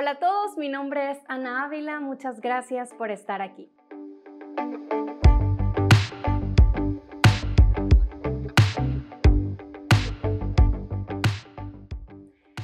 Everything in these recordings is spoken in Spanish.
Hola a todos, mi nombre es Ana Ávila, muchas gracias por estar aquí.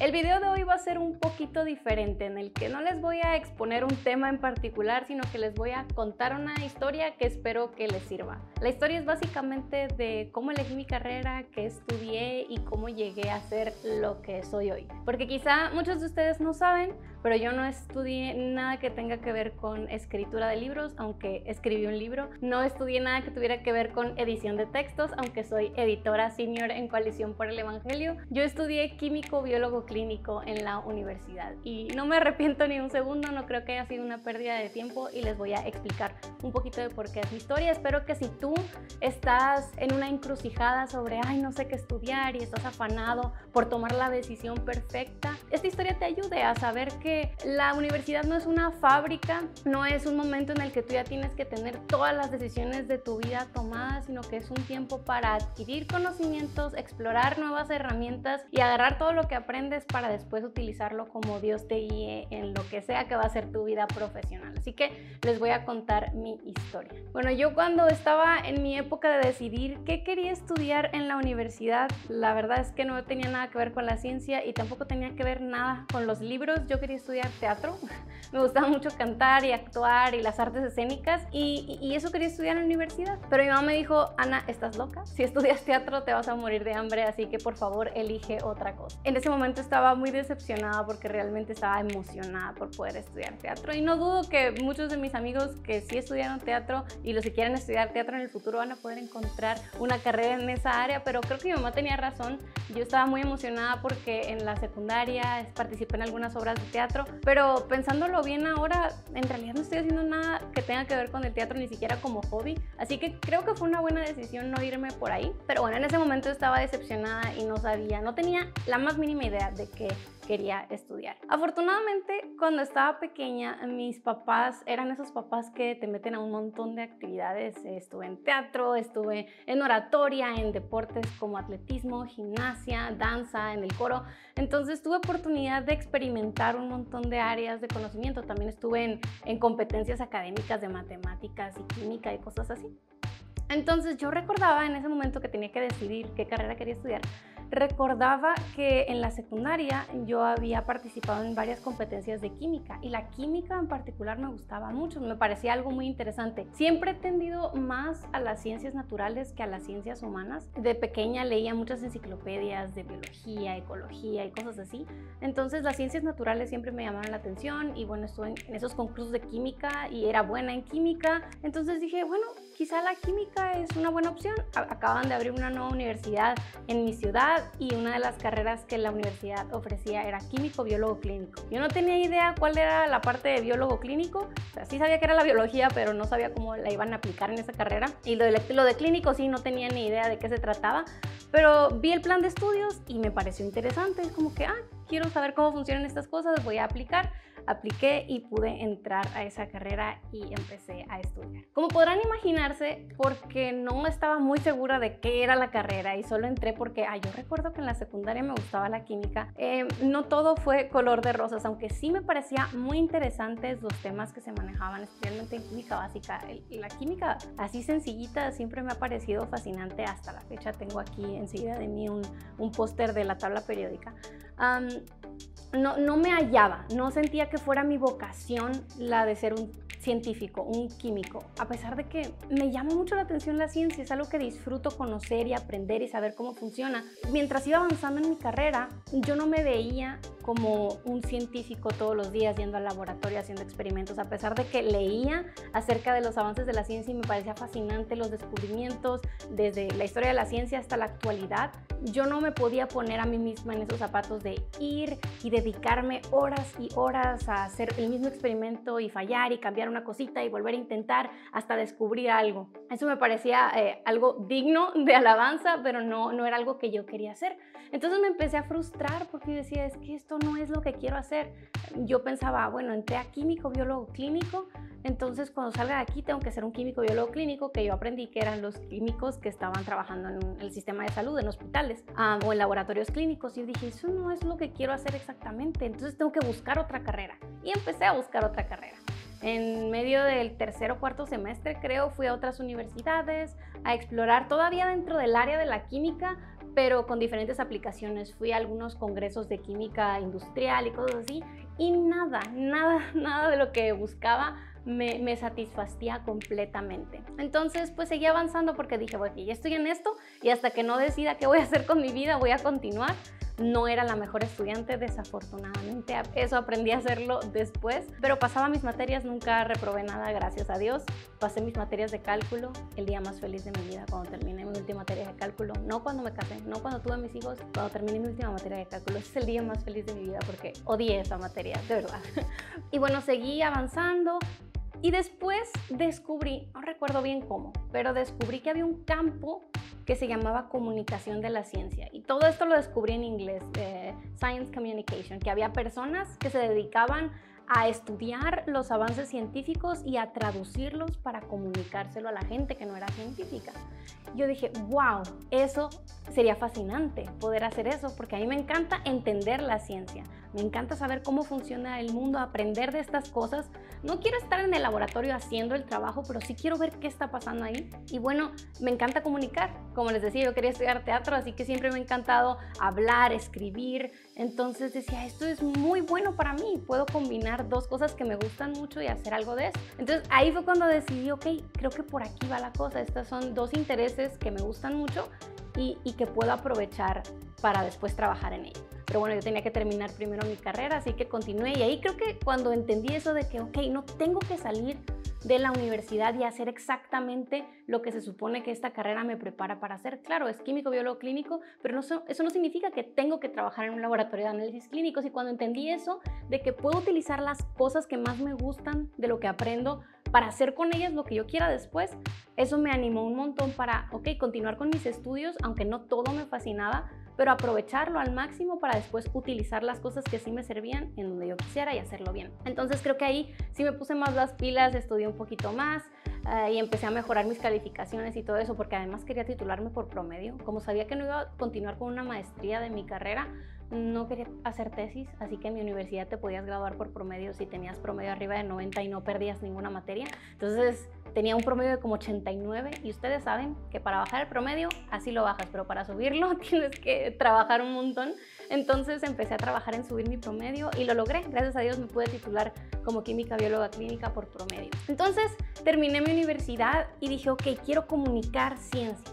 El video de hoy va a ser un poquito diferente, en el que no les voy a exponer un tema en particular, sino que les voy a contar una historia que espero que les sirva. La historia es básicamente de cómo elegí mi carrera, qué estudié y cómo llegué a ser lo que soy hoy. Porque quizá muchos de ustedes no saben, pero yo no estudié nada que tenga que ver con escritura de libros, aunque escribí un libro. No estudié nada que tuviera que ver con edición de textos, aunque soy editora senior en Coalición por el Evangelio. Yo estudié químico, biólogo clínico en la universidad y no me arrepiento ni un segundo, no creo que haya sido una pérdida de tiempo y les voy a explicar un poquito de por qué es mi historia. Espero que si tú estás en una encrucijada sobre, ay, no sé qué estudiar y estás afanado por tomar la decisión perfecta, esta historia te ayude a saber que la universidad no es una fábrica, no es un momento en el que tú ya tienes que tener todas las decisiones de tu vida tomadas, sino que es un tiempo para adquirir conocimientos, explorar nuevas herramientas y agarrar todo lo que aprendes para después utilizarlo como Dios te guíe en lo que sea que va a ser tu vida profesional. Así que les voy a contar mi historia. Bueno, yo cuando estaba en mi época de decidir qué quería estudiar en la universidad, la verdad es que no tenía nada que ver con la ciencia y tampoco tenía que ver nada con los libros. Yo quería estudiar teatro. Me gustaba mucho cantar y actuar y las artes escénicas y, y, eso quería estudiar en la universidad. Pero mi mamá me dijo, Ana, ¿estás loca? Si estudias teatro te vas a morir de hambre, así que por favor elige otra cosa. En ese momento estaba muy decepcionada porque realmente estaba emocionada por poder estudiar teatro y no dudo que muchos de mis amigos que sí estudiaron teatro y los que quieren estudiar teatro en el futuro van a poder encontrar una carrera en esa área, pero creo que mi mamá tenía razón. Yo estaba muy emocionada porque en la secundaria participé en algunas obras de teatro pero pensándolo bien ahora, en realidad no estoy haciendo nada que tenga que ver con el teatro, ni siquiera como hobby, así que creo que fue una buena decisión no irme por ahí, pero bueno, en ese momento estaba decepcionada y no sabía, no tenía la más mínima idea de que quería estudiar. Afortunadamente, cuando estaba pequeña, mis papás eran esos papás que te meten a un montón de actividades. Estuve en teatro, estuve en oratoria, en deportes como atletismo, gimnasia, danza, en el coro. Entonces tuve oportunidad de experimentar un montón de áreas de conocimiento. También estuve en, en competencias académicas de matemáticas y química y cosas así. Entonces yo recordaba en ese momento que tenía que decidir qué carrera quería estudiar recordaba que en la secundaria yo había participado en varias competencias de química y la química en particular me gustaba mucho, me parecía algo muy interesante. Siempre he tendido más a las ciencias naturales que a las ciencias humanas. De pequeña leía muchas enciclopedias de biología, ecología y cosas así. Entonces las ciencias naturales siempre me llamaron la atención y bueno, estuve en esos concursos de química y era buena en química. Entonces dije, bueno, quizá la química es una buena opción. Acaban de abrir una nueva universidad en mi ciudad y una de las carreras que la universidad ofrecía era químico biólogo clínico. Yo no tenía idea cuál era la parte de biólogo clínico, o sea, sí sabía que era la biología, pero no sabía cómo la iban a aplicar en esa carrera. Y lo de, lo de clínico sí, no tenía ni idea de qué se trataba, pero vi el plan de estudios y me pareció interesante. Es como que, ah, quiero saber cómo funcionan estas cosas, voy a aplicar apliqué y pude entrar a esa carrera y empecé a estudiar. Como podrán imaginarse, porque no estaba muy segura de qué era la carrera y solo entré porque, ah, yo recuerdo que en la secundaria me gustaba la química, eh, no todo fue color de rosas, aunque sí me parecía muy interesantes los temas que se manejaban, especialmente en química básica. La química así sencillita siempre me ha parecido fascinante hasta la fecha. Tengo aquí enseguida de mí un, un póster de la tabla periódica no, no me hallaba, no sentía que fuera mi vocación la de ser un científico, un químico, a pesar de que me llama mucho la atención la ciencia, es algo que disfruto conocer y aprender y saber cómo funciona. Mientras iba avanzando en mi carrera, yo no me veía como un científico todos los días yendo al laboratorio haciendo experimentos, a pesar de que leía acerca de los avances de la ciencia y me parecía fascinante los descubrimientos desde la historia de la ciencia hasta la actualidad, yo no me podía poner a mí misma en esos zapatos de ir y dedicarme horas y horas a hacer el mismo experimento y fallar y cambiar una cosita y volver a intentar hasta descubrir algo. Eso me parecía eh, algo digno de alabanza, pero no, no era algo que yo quería hacer. Entonces me empecé a frustrar porque decía, es que esto no es lo que quiero hacer. Yo pensaba, bueno, entré a químico, biólogo clínico, entonces, cuando salga de aquí, tengo que ser un químico biólogo clínico, que yo aprendí que eran los químicos que estaban trabajando en el sistema de salud, en hospitales ah, o en laboratorios clínicos. Y dije, eso no es lo que quiero hacer exactamente. Entonces, tengo que buscar otra carrera. Y empecé a buscar otra carrera. En medio del tercer o cuarto semestre, creo, fui a otras universidades a explorar todavía dentro del área de la química, pero con diferentes aplicaciones. Fui a algunos congresos de química industrial y cosas así, y nada, nada, nada de lo que buscaba me, satisfacía completamente. Entonces, pues seguí avanzando porque dije, bueno, ya estoy en esto y hasta que no decida qué voy a hacer con mi vida, voy a continuar no era la mejor estudiante, desafortunadamente. Eso aprendí a hacerlo después, pero pasaba mis materias, nunca reprobé nada, gracias a Dios. Pasé mis materias de cálculo, el día más feliz de mi vida cuando terminé mi última materia de cálculo. No cuando me casé, no cuando tuve mis hijos, cuando terminé mi última materia de cálculo. Es el día más feliz de mi vida porque odié esa materia, de verdad. Y bueno, seguí avanzando, y después descubrí, no recuerdo bien cómo, pero descubrí que había un campo que se llamaba comunicación de la ciencia. Y todo esto lo descubrí en inglés, eh, Science Communication, que había personas que se dedicaban a estudiar los avances científicos y a traducirlos para comunicárselo a la gente que no era científica. Yo dije, wow, eso sería fascinante poder hacer eso, porque a mí me encanta entender la ciencia, me encanta saber cómo funciona el mundo, aprender de estas cosas. No quiero estar en el laboratorio haciendo el trabajo, pero sí quiero ver qué está pasando ahí. Y bueno, me encanta comunicar. Como les decía, yo quería estudiar teatro, así que siempre me ha encantado hablar, escribir. Entonces decía, esto es muy bueno para mí. Puedo combinar dos cosas que me gustan mucho y hacer algo de eso. Entonces ahí fue cuando decidí, ok, creo que por aquí va la cosa. Estas son dos intereses que me gustan mucho y, que puedo aprovechar para después trabajar en ello. Pero bueno, yo tenía que terminar primero mi carrera, así que continué. Y ahí creo que cuando entendí eso de que, ok, no tengo que salir de la universidad y hacer exactamente lo que se supone que esta carrera me prepara para hacer. Claro, es químico, biólogo clínico, pero no, eso no significa que tengo que trabajar en un laboratorio de análisis clínicos. Y cuando entendí eso, de que puedo utilizar las cosas que más me gustan de lo que aprendo para hacer con ellas lo que yo quiera después, eso me animó un montón para, ok, continuar con mis estudios, aunque no todo me fascinaba, pero aprovecharlo al máximo para después utilizar las cosas que sí me servían en donde yo quisiera y hacerlo bien. Entonces creo que ahí sí me puse más las pilas, estudié un poquito más eh, y empecé a mejorar mis calificaciones y todo eso porque además quería titularme por promedio. Como sabía que no iba a continuar con una maestría de mi carrera, no quería hacer tesis, así que en mi universidad te podías graduar por promedio si tenías promedio arriba de 90 y no perdías ninguna materia. Entonces tenía un promedio de como 89 y ustedes saben que para bajar el promedio así lo bajas, pero para subirlo tienes que trabajar un montón. Entonces empecé a trabajar en subir mi promedio y lo logré. Gracias a Dios me pude titular como química bióloga clínica por promedio. Entonces terminé mi universidad y dije, ok, quiero comunicar ciencia.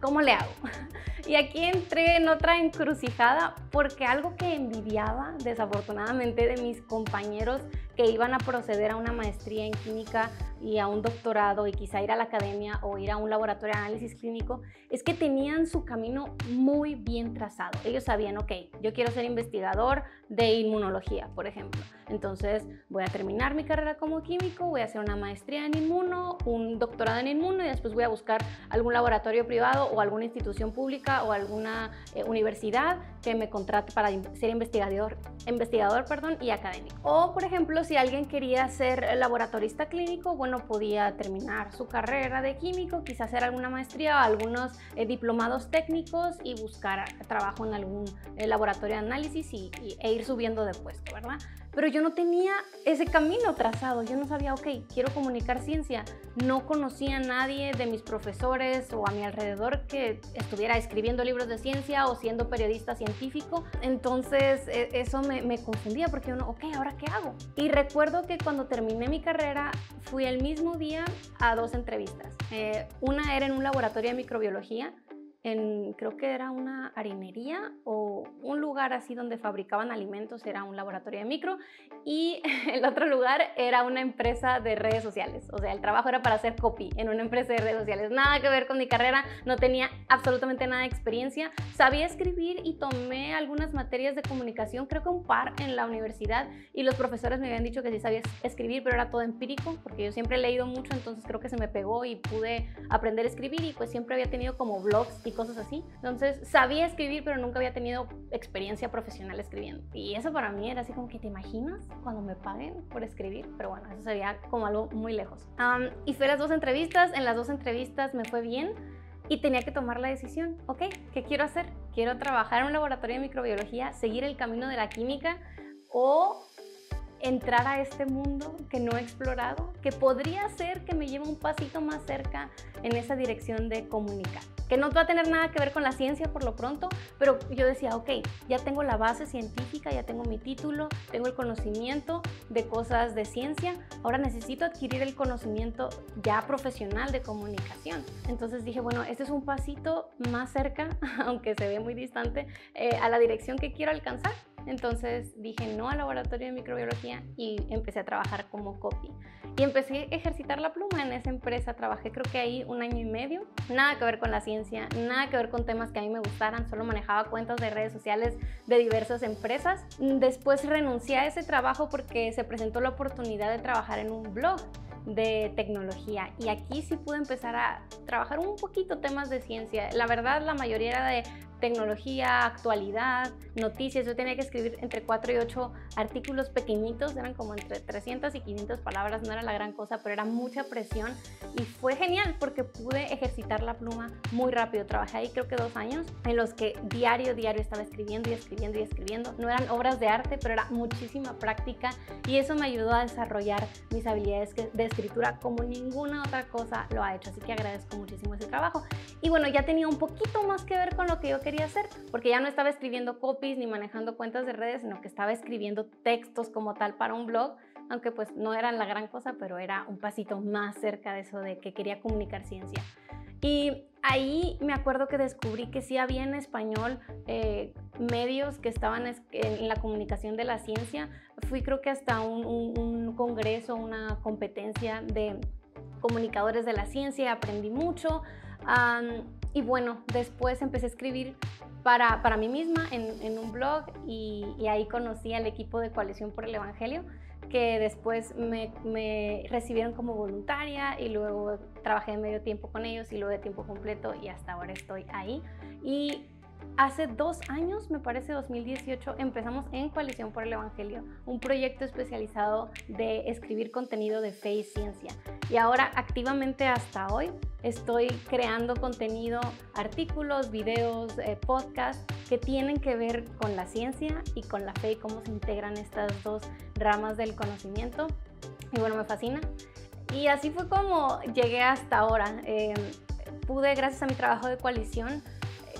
¿Cómo le hago? Y aquí entré en otra encrucijada porque algo que envidiaba desafortunadamente de mis compañeros que iban a proceder a una maestría en química y a un doctorado y quizá ir a la academia o ir a un laboratorio de análisis clínico, es que tenían su camino muy bien trazado. Ellos sabían, ok, yo quiero ser investigador de inmunología, por ejemplo. Entonces voy a terminar mi carrera como químico, voy a hacer una maestría en inmuno, un doctorado en inmuno y después voy a buscar algún laboratorio privado o alguna institución pública o alguna eh, universidad que me contrate para ser investigador, investigador perdón, y académico. O, por ejemplo, si alguien quería ser laboratorista clínico, bueno, podía terminar su carrera de químico, quizás hacer alguna maestría o algunos eh, diplomados técnicos y buscar trabajo en algún eh, laboratorio de análisis y, e ir subiendo de puesto, ¿verdad? Pero yo no tenía ese camino trazado. Yo no sabía, ok, quiero comunicar ciencia. No conocía a nadie de mis profesores o a mi alrededor que estuviera escribiendo libros de ciencia o siendo periodista científico. Entonces e, eso me, confundía porque uno, ok, ¿ahora qué hago? Y recuerdo que cuando terminé mi carrera fui el mismo día a dos entrevistas. Eh, una era en un laboratorio de microbiología en, creo que era una harinería o un lugar así donde fabricaban alimentos, era un laboratorio de micro, y el otro lugar era una empresa de redes sociales. O sea, el trabajo era para hacer copy en una empresa de redes sociales. Nada que ver con mi carrera, no tenía absolutamente nada de experiencia. Sabía escribir y tomé algunas materias de comunicación, creo que un par en la universidad, y los profesores me habían dicho que sí sabía escribir, pero era todo empírico, porque yo siempre he leído mucho, entonces creo que se me pegó y pude aprender a escribir y pues siempre había tenido como blogs y cosas así. Entonces sabía escribir, pero nunca había tenido experiencia profesional escribiendo. Y eso para mí era así como que te imaginas cuando me paguen por escribir, pero bueno, eso sería como algo muy lejos. y fue las dos entrevistas, en las dos entrevistas me fue bien y tenía que tomar la decisión, ok, ¿qué quiero hacer? ¿Quiero trabajar en un laboratorio de microbiología, seguir el camino de la química o entrar a este mundo que no he explorado, que podría ser que me lleve un pasito más cerca en esa dirección de comunicar? Que no va a tener nada que ver con la ciencia por lo pronto, pero yo decía, ok, ya tengo la base científica, ya tengo mi título, tengo el conocimiento de cosas de ciencia, ahora necesito adquirir el conocimiento ya profesional de comunicación. Entonces dije, bueno, este es un pasito más cerca, aunque se ve muy distante, eh, a la dirección que quiero alcanzar. Entonces dije no al laboratorio de microbiología y empecé a trabajar como copy. Y empecé a ejercitar la pluma en esa empresa. Trabajé creo que ahí un año y medio. Nada que ver con la ciencia, nada que ver con temas que a mí me gustaran. Solo manejaba cuentas de redes sociales de diversas empresas. Después renuncié a ese trabajo porque se presentó la oportunidad de trabajar en un blog de tecnología y aquí sí pude empezar a trabajar un poquito temas de ciencia. La verdad la mayoría era de tecnología, actualidad, noticias. Yo tenía que escribir entre 4 y 8 artículos pequeñitos, eran como entre 300 y 500 palabras, no era la gran cosa, pero era mucha presión y fue genial porque pude ejercitar la pluma muy rápido. Trabajé ahí creo que dos años en los que diario, diario estaba escribiendo y escribiendo y escribiendo. No eran obras de arte, pero era muchísima práctica y eso me ayudó a desarrollar mis habilidades de escritura como ninguna otra cosa lo ha hecho. Así que agradezco muchísimo ese trabajo. Y bueno, ya tenía un poquito más que ver con lo que yo quería hacer, porque ya no estaba escribiendo copies ni manejando cuentas de redes, sino que estaba escribiendo textos como tal para un blog, aunque pues no eran la gran cosa, pero era un pasito más cerca de eso de que quería comunicar ciencia. Y ahí me acuerdo que descubrí que sí había en español eh, medios que estaban en la comunicación de la ciencia. Fui creo que hasta un, un congreso, una competencia de comunicadores de la ciencia, aprendí mucho y bueno, después empecé a escribir para, para mí misma en, en un blog y, ahí conocí al equipo de Coalición por el Evangelio, que después me, me, recibieron como voluntaria y luego trabajé medio tiempo con ellos y luego de tiempo completo y hasta ahora estoy ahí. Y Hace dos años, me parece 2018, empezamos en Coalición por el Evangelio, un proyecto especializado de escribir contenido de fe y ciencia. Y ahora activamente hasta hoy estoy creando contenido, artículos, videos, eh, podcasts que tienen que ver con la ciencia y con la fe y cómo se integran estas dos ramas del conocimiento. Y bueno, me fascina. Y así fue como llegué hasta ahora. Eh, pude, gracias a mi trabajo de coalición,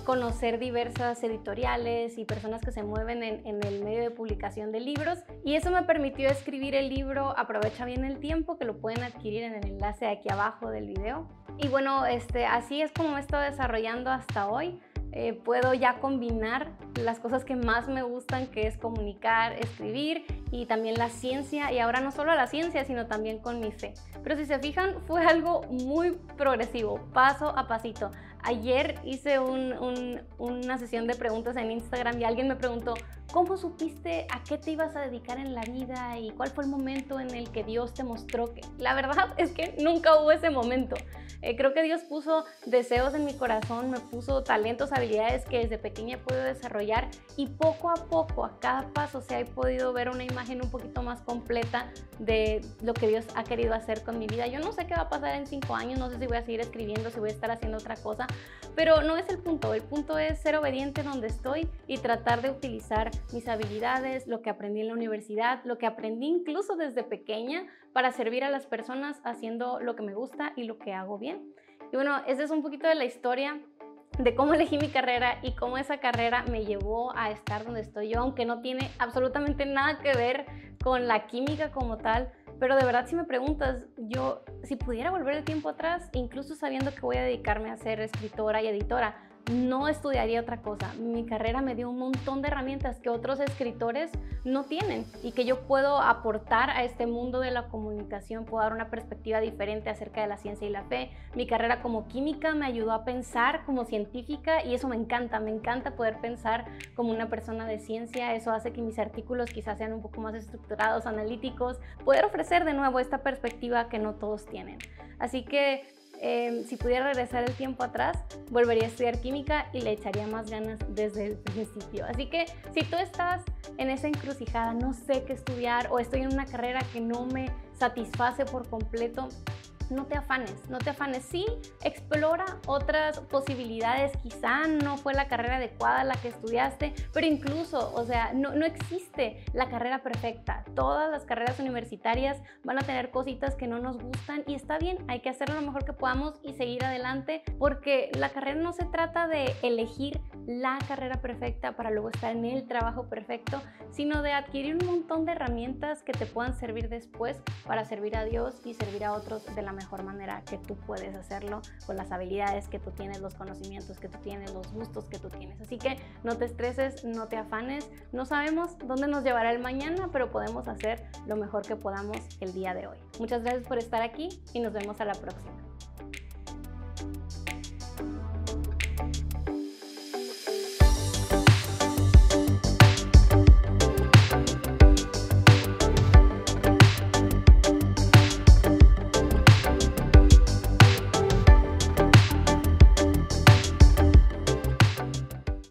conocer diversas editoriales y personas que se mueven en, el medio de publicación de libros y eso me permitió escribir el libro Aprovecha bien el tiempo que lo pueden adquirir en el enlace aquí abajo del video y bueno este así es como me he estado desarrollando hasta hoy eh, puedo ya combinar las cosas que más me gustan, que es comunicar, escribir y también la ciencia, y ahora no solo la ciencia, sino también con mi fe. Pero si se fijan, fue algo muy progresivo, paso a pasito. Ayer hice una sesión de preguntas en Instagram y alguien me preguntó, ¿cómo supiste a qué te ibas a dedicar en la vida y cuál fue el momento en el que Dios te mostró que... La verdad es que nunca hubo ese momento. Eh, creo que Dios puso deseos en mi corazón, me puso talentos, habilidades que desde pequeña he podido desarrollar y poco a poco, a cada paso, se ha podido ver una imagen un poquito más completa de lo que Dios ha querido hacer con mi vida. Yo no sé qué va a pasar en cinco años, no sé si voy a seguir escribiendo, si voy a estar haciendo otra cosa, pero no es el punto, el punto es ser obediente donde estoy y tratar de utilizar mis habilidades, lo que aprendí en la universidad, lo que aprendí incluso desde pequeña para servir a las personas haciendo lo que me gusta y lo que hago bien. Y bueno, esa es un poquito de la historia de cómo elegí mi carrera y cómo esa carrera me llevó a estar donde estoy yo, aunque no tiene absolutamente nada que ver con la química como tal, pero de verdad, si me preguntas, yo, si pudiera volver el tiempo atrás, incluso sabiendo que voy a dedicarme a ser escritora y editora, no estudiaría otra cosa. Mi carrera me dio un montón de herramientas que otros escritores no tienen y que yo puedo aportar a este mundo de la comunicación, puedo dar una perspectiva diferente acerca de la ciencia y la fe. Mi carrera como química me ayudó a pensar como científica y eso me encanta, me encanta poder pensar como una persona de ciencia, eso hace que mis artículos quizás sean un poco más estructurados, analíticos, poder ofrecer de nuevo esta perspectiva que no todos tienen. Así que Em, si pudiera regresar el tiempo atrás, volvería a estudiar química y le echaría más ganas desde el principio. Así que si tú estás en esa encrucijada, no sé qué estudiar o estoy en una carrera que no me satisface por completo, no te afanes, no te afanes. Sí, explora otras posibilidades. Quizá no fue la carrera adecuada la que estudiaste, pero incluso, o sea, no, no existe la carrera perfecta. Todas las carreras universitarias van a tener cositas que no nos gustan y está bien, hay que hacer lo mejor que podamos y seguir adelante porque la carrera no se trata de elegir la carrera perfecta para luego estar en el trabajo perfecto, sino de adquirir un montón de herramientas que te puedan servir después para servir a Dios y servir a otros de la mejor manera que tú puedes hacerlo con las habilidades que tú tienes, los conocimientos que tú tienes, los gustos que tú tienes. Así que no te estreses, no te afanes. No sabemos dónde nos llevará el mañana, pero podemos hacer lo mejor que podamos el día de hoy. Muchas gracias por estar aquí y nos vemos a la próxima.